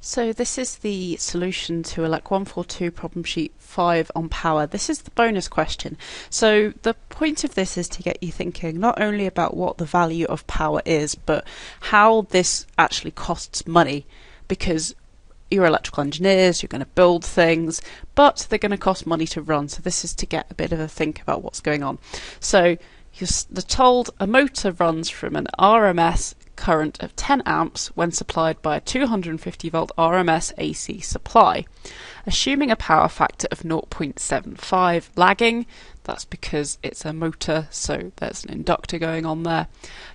So this is the solution to ELEC 142 problem sheet 5 on power. This is the bonus question. So the point of this is to get you thinking not only about what the value of power is, but how this actually costs money because you're electrical engineers, you're going to build things, but they're going to cost money to run. So this is to get a bit of a think about what's going on. So you're told a motor runs from an RMS current of 10 amps when supplied by a 250 volt RMS AC supply. Assuming a power factor of 0.75 lagging, that's because it's a motor, so there's an inductor going on there.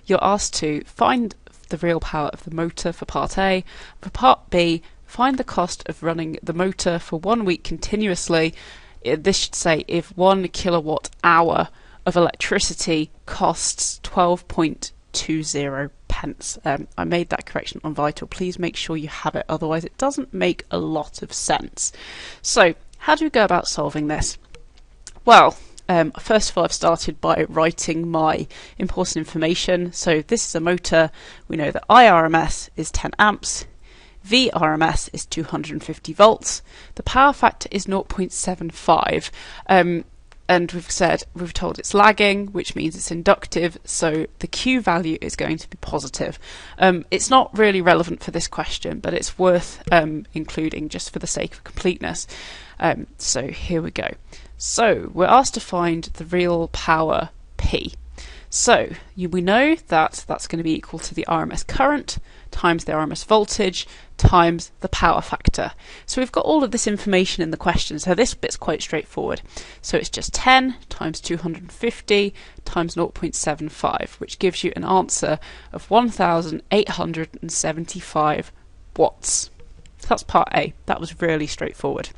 You're asked to find the real power of the motor for part A. For part B, find the cost of running the motor for one week continuously. Uh, this should say if one kilowatt hour of electricity costs 12.20 pence. Um, I made that correction on Vital. Please make sure you have it, otherwise, it doesn't make a lot of sense. So, how do we go about solving this? Well, um, first of all, I've started by writing my important information. So, this is a motor. We know that IRMS is 10 amps. VRMS is 250 volts. The power factor is 0.75. Um, and we've said we've told it's lagging, which means it's inductive, so the Q value is going to be positive. Um, it's not really relevant for this question, but it's worth um, including just for the sake of completeness. Um, so here we go. So we're asked to find the real power P. So you, we know that that's going to be equal to the RMS current times the RMS voltage times the power factor. So we've got all of this information in the question, so this bit's quite straightforward. So it's just 10 times 250 times 0.75, which gives you an answer of 1,875 watts. That's part A. That was really straightforward.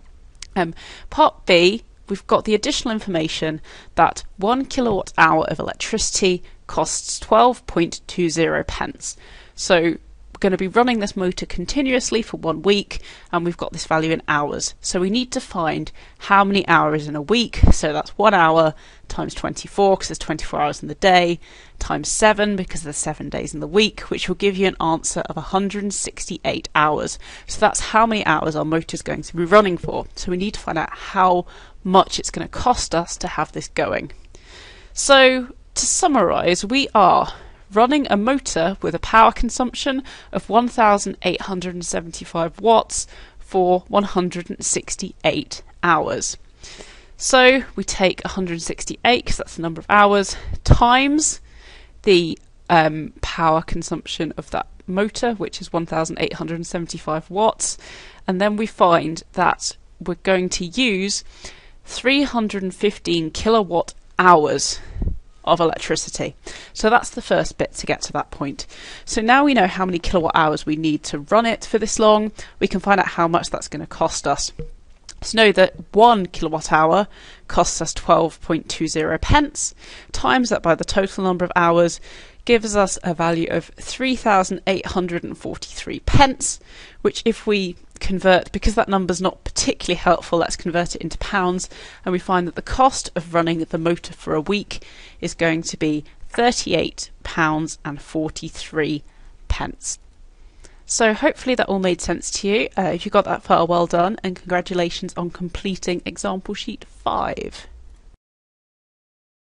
Um, part B we've got the additional information that 1 kilowatt hour of electricity costs 12.20 pence. So going to be running this motor continuously for one week and we've got this value in hours. So we need to find how many hours in a week. So that's one hour times 24 because there's 24 hours in the day times 7 because there's 7 days in the week which will give you an answer of 168 hours. So that's how many hours our motor is going to be running for. So we need to find out how much it's going to cost us to have this going. So, to summarise, we are running a motor with a power consumption of 1875 watts for 168 hours. So we take 168 because that's the number of hours times the um, power consumption of that motor, which is 1875 watts, and then we find that we're going to use 315 kilowatt hours of electricity. So that's the first bit to get to that point. So now we know how many kilowatt hours we need to run it for this long, we can find out how much that's going to cost us. So know that one kilowatt hour costs us 12.20 pence, times that by the total number of hours gives us a value of 3,843 pence, which if we convert, because that number's not particularly helpful, let's convert it into pounds, and we find that the cost of running the motor for a week is going to be £38 and 43 pence. So hopefully that all made sense to you. Uh, if you got that far, well done, and congratulations on completing example sheet 5.